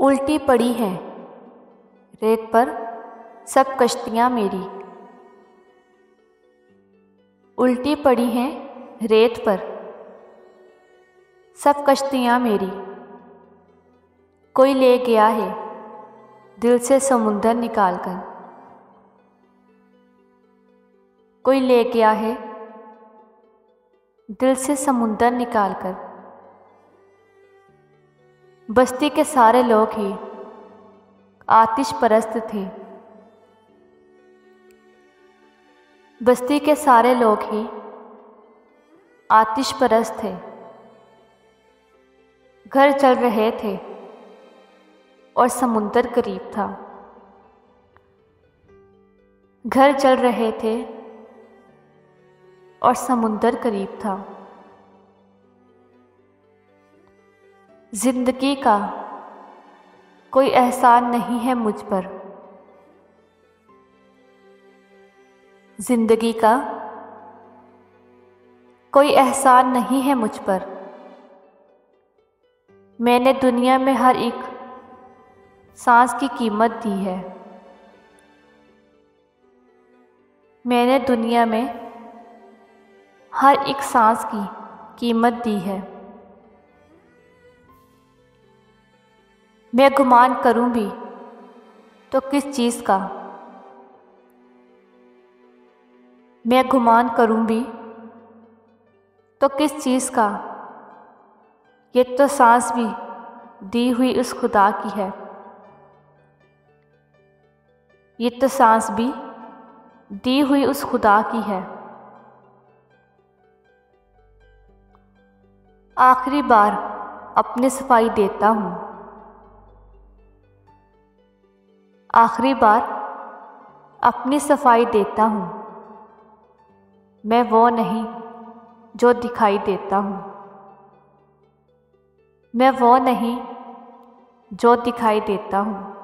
उल्टी पड़ी हैं। रेत पर सब कश्तियाँ मेरी। उल्टी पड़ी हैं रेत पर सब कश्तियाँ मेरी। कोई ले गया है दिल से समुंदर निकाल कर कोई ले गया है दिल से समुंदर निकाल कर बस्ती के सारे लोग ही आतिश परस्त थे। बस्ती के सारे लोग ही आतिश परस्त थे। घर चल रहे थे और समुंदर करीब था। घर चल रहे थे और समुंदर करीब था। ज़िंदगी का कोई एहसान नहीं है मुझ पर। ज़िंदगी का कोई एहसान नहीं है मुझ पर। मैंने दुनिया में हर एक सांस की कीमत दी है। मैंने दुनिया में हर एक सांस की कीमत दी है। मैं गुमान करूँ भी तो किस चीज़ का? मैं गुमान करूँ भी तो किस चीज़ का? ये तो सांस भी दी हुई उस खुदा की है। ये तो सांस भी दी हुई उस खुदा की है। आखिरी बार अपनी सफ़ाई देता हूँ। आखिरी बार अपनी सफ़ाई देता हूँ। मैं वो नहीं जो दिखाई देता हूँ। मैं वो नहीं जो दिखाई देता हूँ।